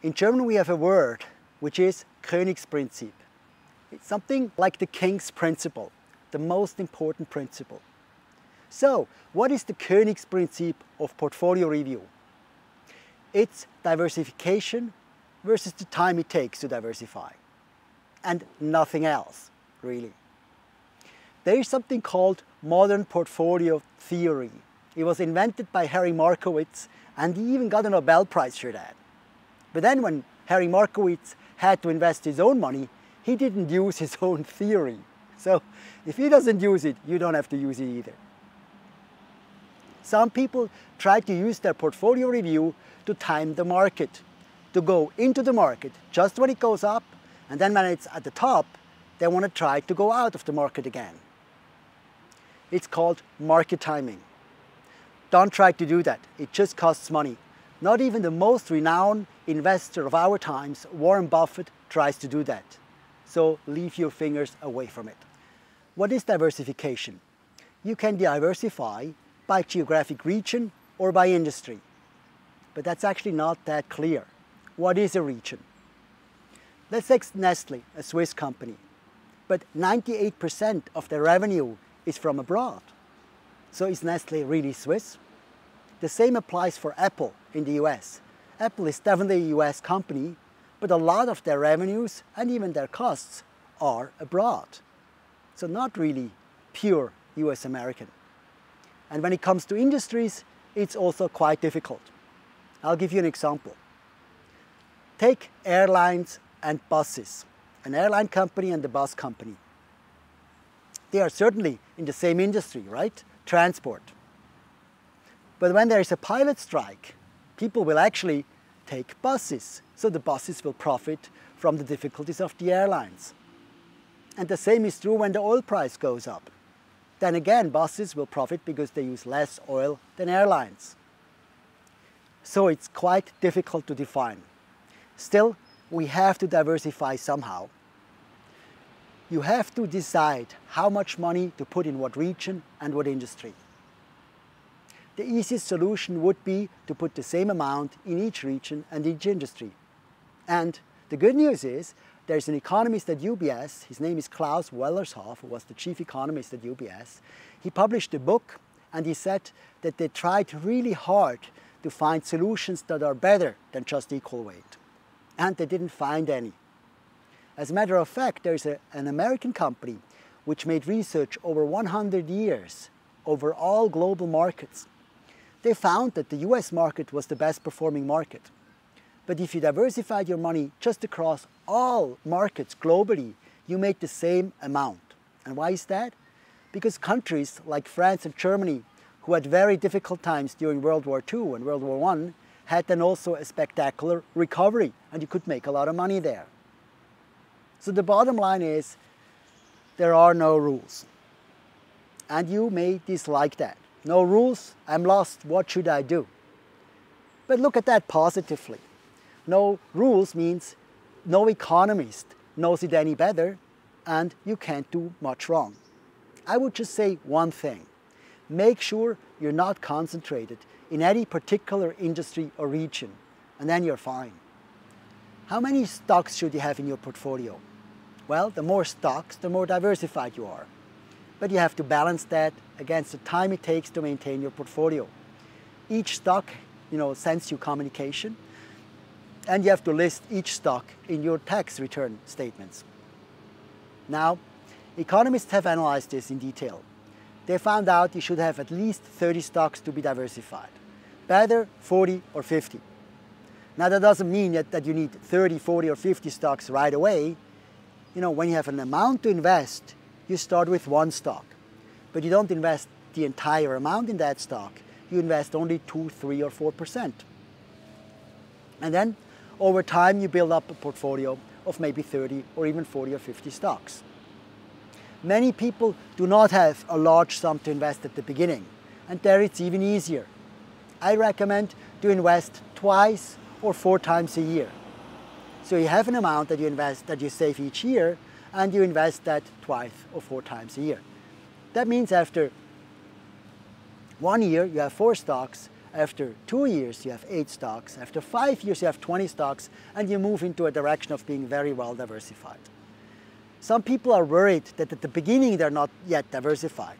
In German we have a word which is Königsprinzip. It's something like the king's principle, the most important principle. So, what is the Königsprinzip of portfolio review? It's diversification versus the time it takes to diversify. And nothing else, really. There is something called modern portfolio theory. It was invented by Harry Markowitz and he even got a Nobel Prize for that. But then when Harry Markowitz had to invest his own money, he didn't use his own theory. So if he doesn't use it, you don't have to use it either. Some people try to use their portfolio review to time the market, to go into the market just when it goes up, and then when it's at the top, they want to try to go out of the market again. It's called market timing. Don't try to do that. It just costs money. Not even the most renowned investor of our times, Warren Buffett, tries to do that. So leave your fingers away from it. What is diversification? You can diversify by geographic region or by industry. But that's actually not that clear. What is a region? Let's take Nestle, a Swiss company. But 98% of their revenue is from abroad. So is Nestle really Swiss? The same applies for Apple in the US. Apple is definitely a US company, but a lot of their revenues and even their costs are abroad. So not really pure US American. And when it comes to industries, it's also quite difficult. I'll give you an example. Take airlines and buses, an airline company and a bus company. They are certainly in the same industry, right? Transport. But when there is a pilot strike, people will actually take buses. So the buses will profit from the difficulties of the airlines. And the same is true when the oil price goes up. Then again, buses will profit because they use less oil than airlines. So it's quite difficult to define. Still, we have to diversify somehow. You have to decide how much money to put in what region and what industry. The easiest solution would be to put the same amount in each region and each industry. And the good news is there's an economist at UBS, his name is Klaus Wellershoff, who was the chief economist at UBS. He published a book and he said that they tried really hard to find solutions that are better than just equal weight. And they didn't find any. As a matter of fact, there's a, an American company which made research over 100 years over all global markets. They found that the US market was the best performing market. But if you diversified your money just across all markets globally, you made the same amount. And why is that? Because countries like France and Germany, who had very difficult times during World War II and World War I, had then also a spectacular recovery, and you could make a lot of money there. So the bottom line is there are no rules. And you may dislike that. No rules, I'm lost, what should I do? But look at that positively. No rules means no economist knows it any better and you can't do much wrong. I would just say one thing. Make sure you're not concentrated in any particular industry or region and then you're fine. How many stocks should you have in your portfolio? Well, the more stocks, the more diversified you are. But you have to balance that against the time it takes to maintain your portfolio. Each stock, you know, sends you communication, and you have to list each stock in your tax return statements. Now, economists have analyzed this in detail. They found out you should have at least 30 stocks to be diversified. Better 40 or 50. Now that doesn't mean that, that you need 30, 40 or 50 stocks right away. You know, when you have an amount to invest, you start with one stock. But you don't invest the entire amount in that stock. You invest only 2, 3 or 4%. And then over time you build up a portfolio of maybe 30 or even 40 or 50 stocks. Many people do not have a large sum to invest at the beginning, and there it's even easier. I recommend to invest twice or four times a year. So you have an amount that you invest, that you save each year, and you invest that twice or four times a year. That means after one year you have four stocks, After two years, you have eight stocks. After five years, you have 20 stocks, and you move into a direction of being very well diversified. Some people are worried that at the beginning they're not yet diversified.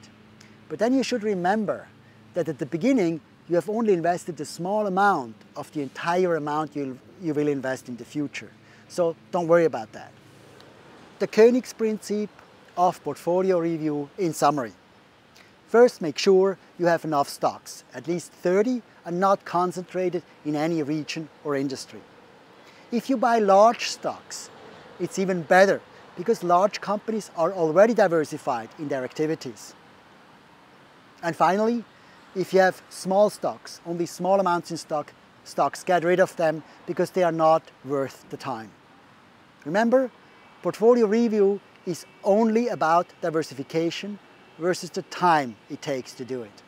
But then you should remember that at the beginning, you have only invested a small amount of the entire amount you'll, you will invest in the future. So don't worry about that. The Königsprinzip of portfolio review in summary. First, make sure you have enough stocks, at least 30, and not concentrated in any region or industry. If you buy large stocks, it's even better because large companies are already diversified in their activities. And finally, if you have small stocks, only small amounts in stock, stocks, get rid of them because they are not worth the time. Remember, portfolio review is only about diversification versus the time it takes to do it.